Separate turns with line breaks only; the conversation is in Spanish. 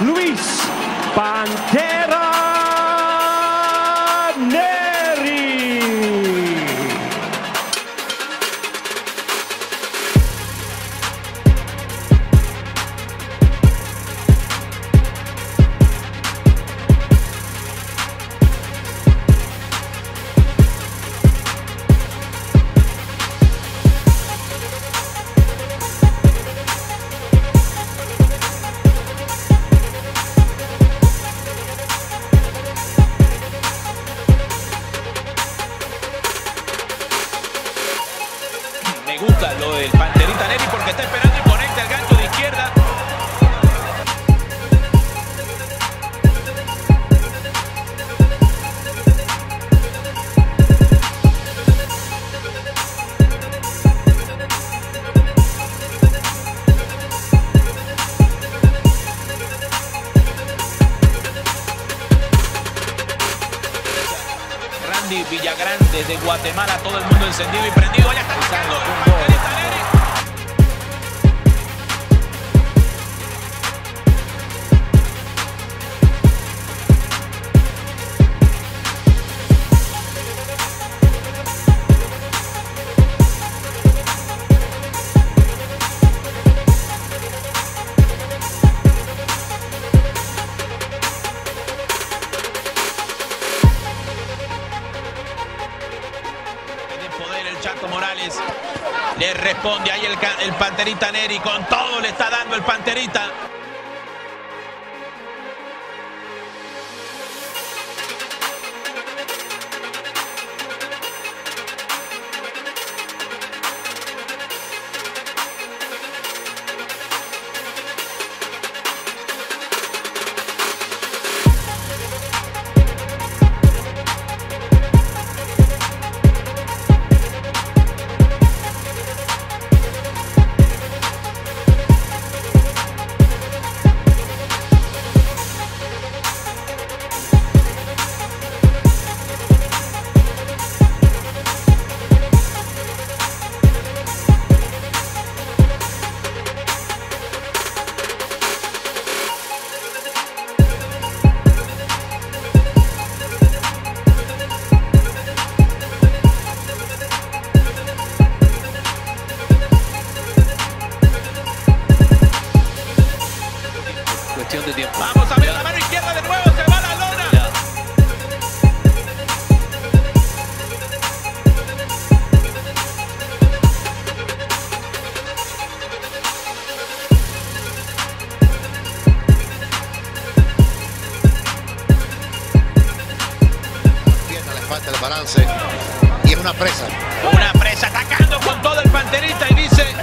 Luis Pantera
Me gusta lo del Panterita Neri porque está esperando y conecta el gancho de izquierda. Randy Villagrán desde Guatemala, todo el mundo encendido y prendido. Está Chato Morales. Le responde ahí el, el Panterita Neri. Con todo le está dando el Panterita.
De tiempo.
Vamos a ver la mano izquierda de nuevo. Se va la lona.
Ya.
pierna le falta el balance y es una presa.
Una presa atacando con todo el Panterita y dice